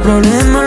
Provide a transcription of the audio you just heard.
problema.